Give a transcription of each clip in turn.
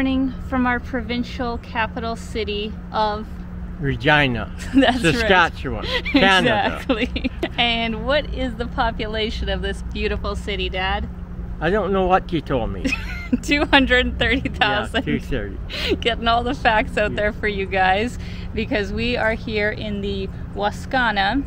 Morning from our provincial capital city of Regina, That's right. Saskatchewan, Canada. Exactly. And what is the population of this beautiful city, Dad? I don't know what you told me. 230,000. Yeah, 230. Getting all the facts out there for you guys because we are here in the Wascana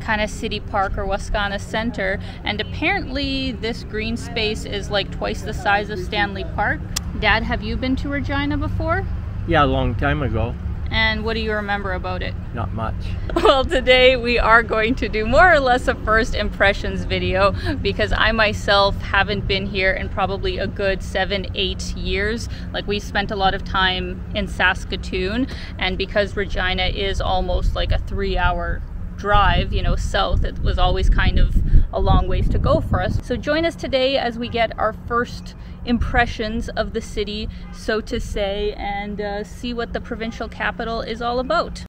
kind of city park or Wascana Center and apparently this green space is like twice the size of Stanley Park. Dad, have you been to Regina before? Yeah, a long time ago. And what do you remember about it? Not much. Well, today we are going to do more or less a first impressions video because I myself haven't been here in probably a good seven, eight years. Like we spent a lot of time in Saskatoon and because Regina is almost like a three hour drive, you know, south, it was always kind of a long ways to go for us. So join us today as we get our first impressions of the city, so to say, and uh, see what the provincial capital is all about.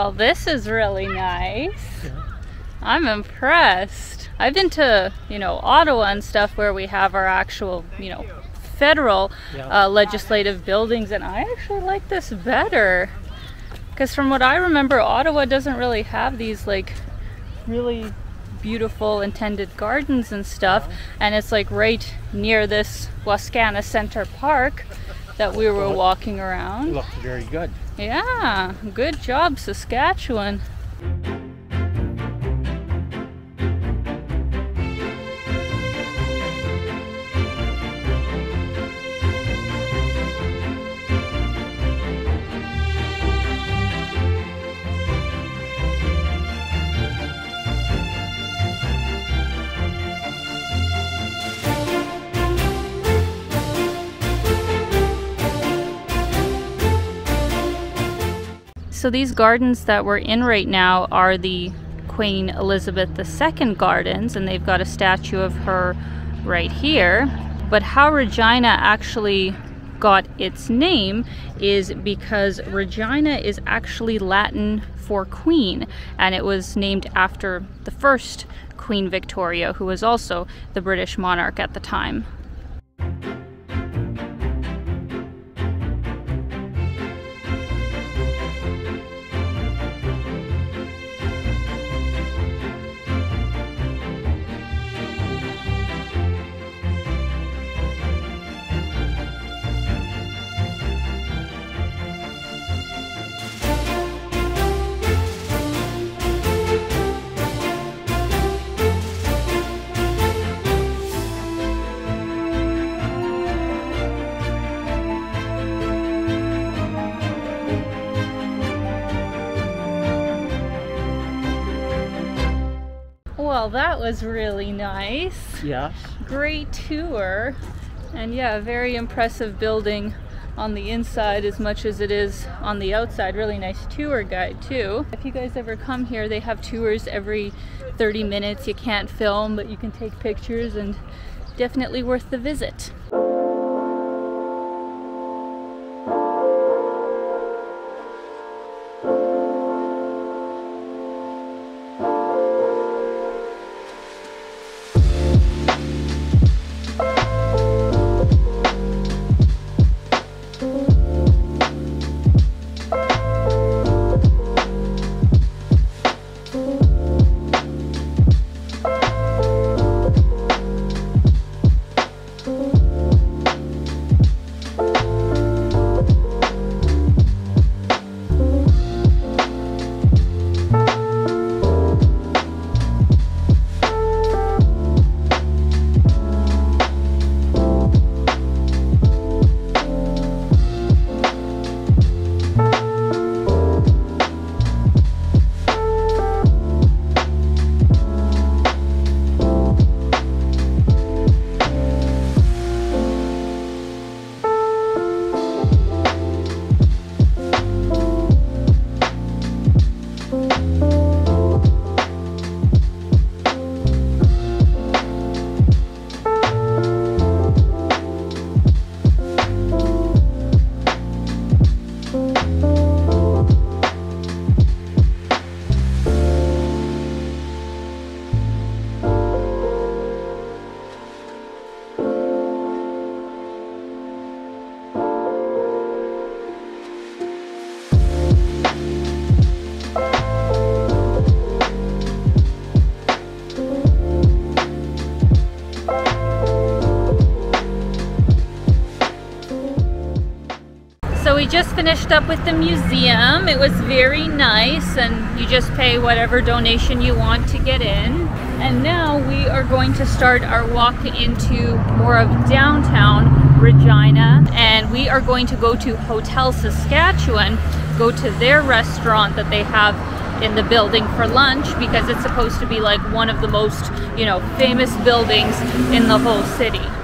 Well, this is really nice. I'm impressed. I've been to, you know, Ottawa and stuff where we have our actual, you know, federal uh, legislative buildings, and I actually like this better. Because from what I remember, Ottawa doesn't really have these, like, really beautiful intended gardens and stuff. And it's like right near this Wascana Center Park that we were walking around. Looks very good. Yeah, good job, Saskatchewan. So these gardens that we're in right now are the Queen Elizabeth II gardens, and they've got a statue of her right here. But how Regina actually got its name is because Regina is actually Latin for queen, and it was named after the first Queen Victoria, who was also the British monarch at the time. Well, that was really nice. Yes. great tour. And yeah very impressive building on the inside as much as it is on the outside. Really nice tour guide too. If you guys ever come here they have tours every 30 minutes. You can't film but you can take pictures and definitely worth the visit up with the museum. It was very nice and you just pay whatever donation you want to get in. And now we are going to start our walk into more of downtown Regina and we are going to go to Hotel Saskatchewan, go to their restaurant that they have in the building for lunch because it's supposed to be like one of the most, you know, famous buildings in the whole city.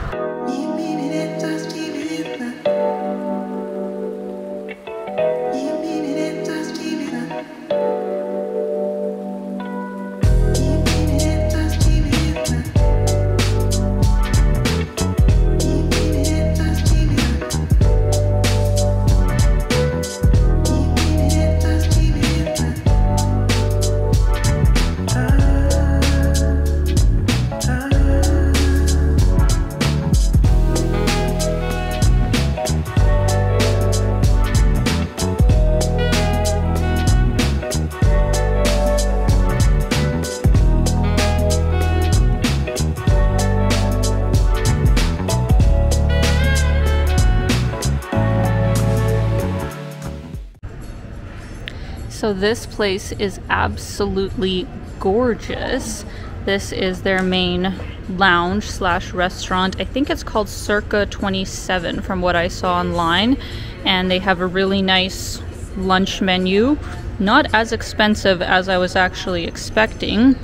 So this place is absolutely gorgeous. This is their main lounge slash restaurant. I think it's called Circa 27 from what I saw online. And they have a really nice lunch menu. Not as expensive as I was actually expecting.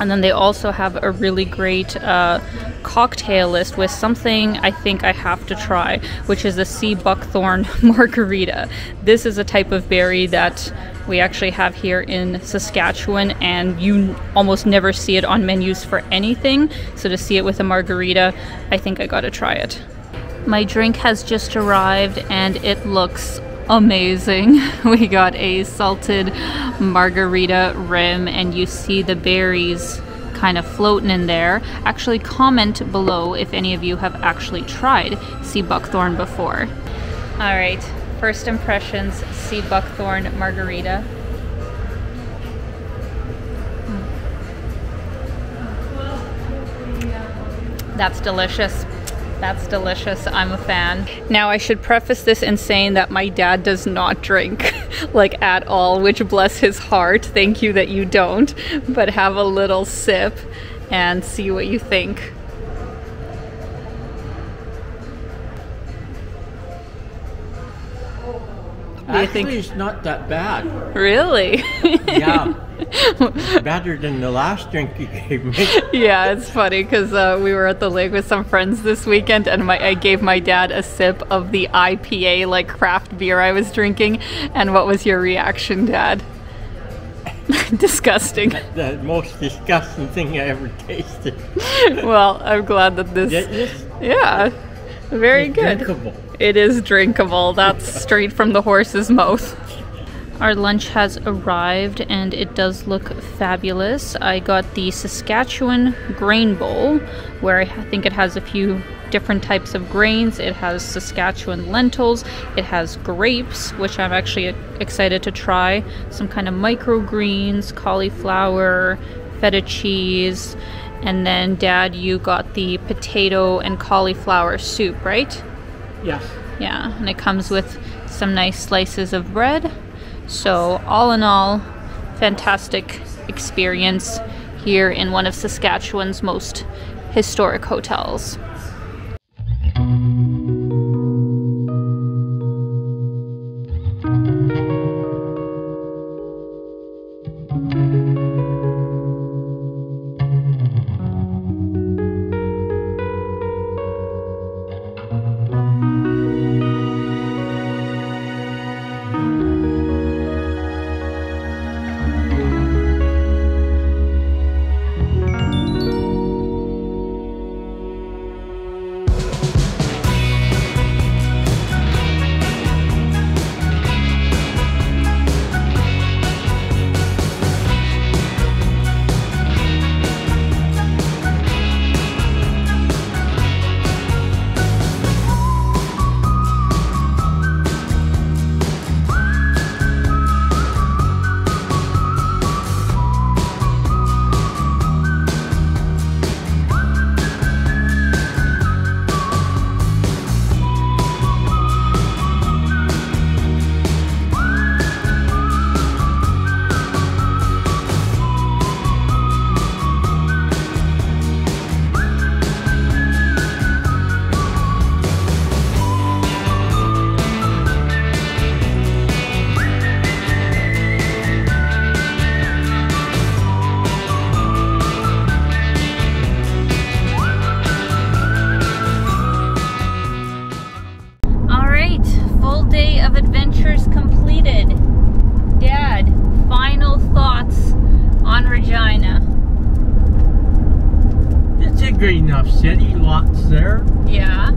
And then they also have a really great uh, cocktail list with something I think I have to try, which is the sea buckthorn margarita. This is a type of berry that we actually have here in Saskatchewan, and you almost never see it on menus for anything. So to see it with a margarita, I think I gotta try it. My drink has just arrived and it looks amazing. We got a salted margarita rim, and you see the berries kind of floating in there. Actually, comment below if any of you have actually tried sea buckthorn before. All right, first impressions sea buckthorn margarita. That's delicious. That's delicious. I'm a fan. Now, I should preface this in saying that my dad does not drink, like at all, which bless his heart. Thank you that you don't. But have a little sip and see what you think. Actually, think? it's not that bad. Really? yeah. Better than the last drink you gave me. yeah, it's funny because uh, we were at the lake with some friends this weekend, and my, I gave my dad a sip of the IPA, like craft beer I was drinking. And what was your reaction, Dad? disgusting. The, the, most disgusting thing I ever tasted. well, I'm glad that this. Yeah, very good. Drinkable. It is drinkable. That's straight from the horse's mouth. Our lunch has arrived and it does look fabulous. I got the Saskatchewan Grain Bowl, where I think it has a few different types of grains. It has Saskatchewan lentils, it has grapes, which I'm actually excited to try, some kind of microgreens, cauliflower, feta cheese, and then, Dad, you got the potato and cauliflower soup, right? Yes. Yeah, and it comes with some nice slices of bread. So, all in all, fantastic experience here in one of Saskatchewan's most historic hotels. Good enough city, lots there. Yeah.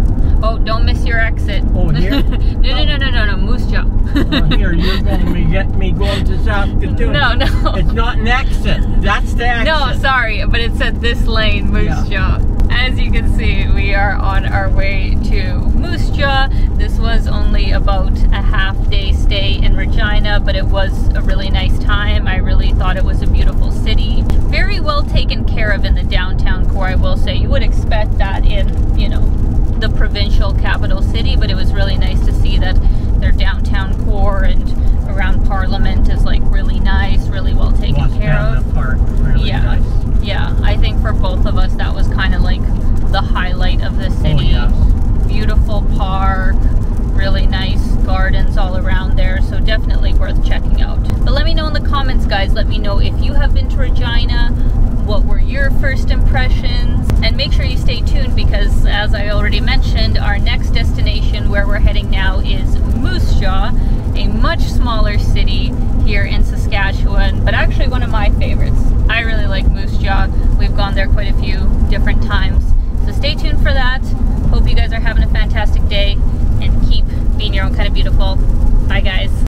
Oh, don't miss your exit. Oh, here? no, no, no, no, no, no, Moose Jaw. Oh, here, you're going to get me going to Saskatoon. No, no. It's not an exit. That's the exit. No, sorry, but it said this lane, Moose Yeah. Jaw. As you can see, we are on our way to Moose Jaw. This was only about a half day stay in Regina, but it was a really nice time. I really thought it was a beautiful city. Well taken care of in the downtown core, I will say. You would expect that in, you know, the provincial capital city, but it was really nice to see that their downtown core and around Parliament is like really nice, really well taken care of. Park, really Yeah. nice. Yeah, I think for both of us, that was kind of like the highlight of the Oh, city. yes. Beautiful park, really nice gardens all around there, so definitely worth checking out. But let me know in the comments, guys. Let me know if you have been to Regina. What were your first impressions? And make sure you stay tuned because, as I already mentioned, our next destination where we're heading now is Moose Jaw, a much smaller city here in Saskatchewan, but actually one of my favorites. I really like Moose Jaw. We've gone there quite a few different times. So stay tuned for that. Hope you guys are having a fantastic day and keep being your own kind of beautiful. Bye, guys.